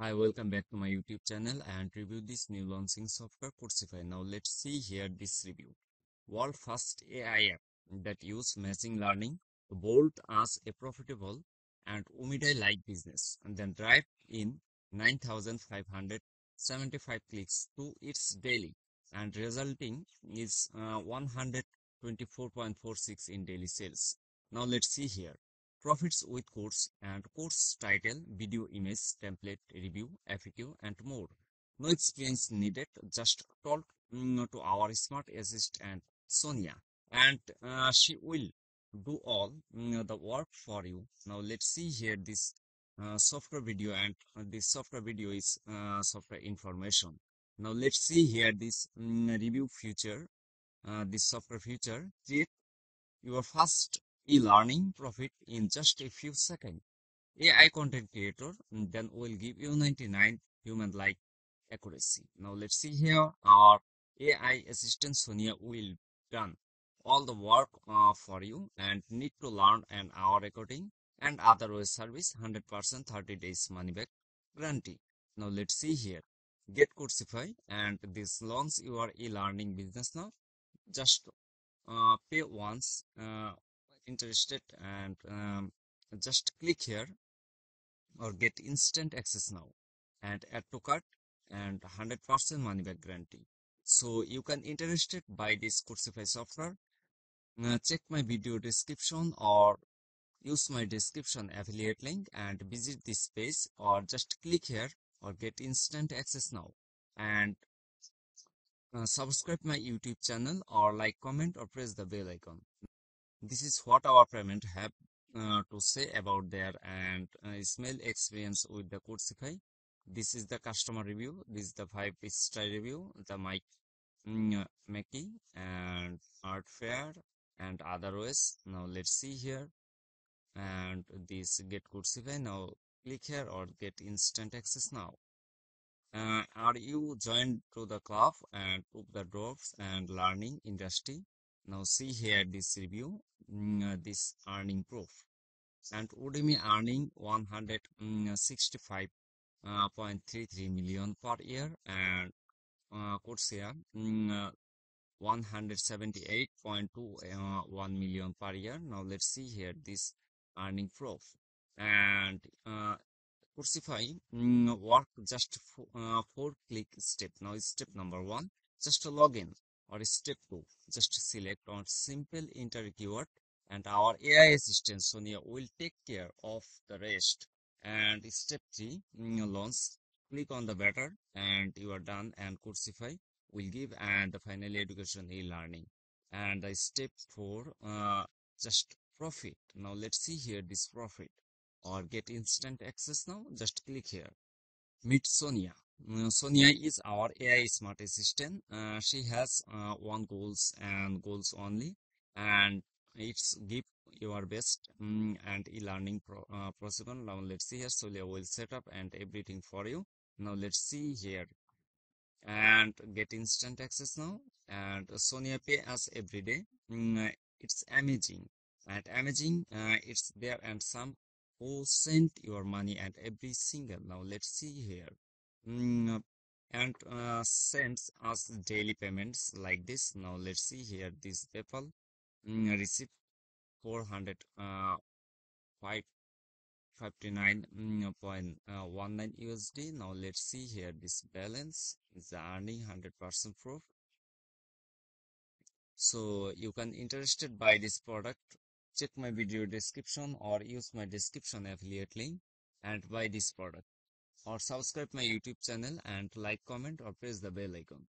Hi, welcome back to my YouTube channel and review this new launching software Coursify. Now let's see here this review. World first AI app that use machine learning to build us a profitable and Umidai-like business and then drive in 9,575 clicks to its daily and resulting is uh, 124.46 in daily sales. Now let's see here. Profits with course and course title, video image, template, review, FAQ and more. No experience needed, just talk to our smart assist and Sonia and uh, she will do all the work for you. Now let's see here this uh, software video and this software video is uh, software information. Now let's see here this mm, review feature, uh, this software feature, create your first e-learning profit in just a few seconds. AI content creator then will give you 99 human-like accuracy. Now let's see here our AI assistant Sonia will done all the work uh, for you and need to learn an hour recording and other service 100% 30 days money back guarantee. Now let's see here get Coursiify and this launch your e-learning business now just uh, pay once uh, interested and um, just click here or get instant access now and add to cart and 100% money back guarantee. So you can interested by this Coursiify software. Uh, check my video description or use my description affiliate link and visit this page or just click here or get instant access now and uh, subscribe my youtube channel or like comment or press the bell icon this is what our payment have uh, to say about their and uh, smell experience with the Coursiify. This is the customer review. This is the five star review. The mic mm, Mackie and art fair and other ways. Now let's see here. And this get Coursiify. Now click here or get instant access now. Uh, are you joined to the club and took the drops and learning industry? Now see here this review uh, this earning proof and Udemy earning 165.33 uh, million per year and uh, Coursera mm, uh, 178.21 million per year. Now let's see here this earning proof and uh, Coursiify mm, work just uh, four click step. Now step number one, just log in or step 2 just select on simple enter keyword and our AI assistant Sonia will take care of the rest. And step 3 launch click on the better and you are done and Coursiify will give and the final education e-learning and the step 4 uh, just profit. Now let's see here this profit or get instant access now. Just click here. Meet Sonia Sonia is our AI smart assistant. Uh, she has uh, one goals and goals only, and it's give your best um, and e-learning pro, uh, possible. Now let's see here. Sonia will set up and everything for you. Now let's see here and get instant access now. And Sonia pay us every day. Mm, it's amazing and amazing. Uh, it's there and some who sent your money and every single. Now let's see here mm, and uh, sends us daily payments like this. Now let's see here. This PayPal mm, receipt 400 uh, 559.19 mm, uh, USD now let's see here. This balance is earning 100% proof. So you can interested by this product check my video description or use my description affiliate link and buy this product or subscribe my youtube channel and like comment or press the bell icon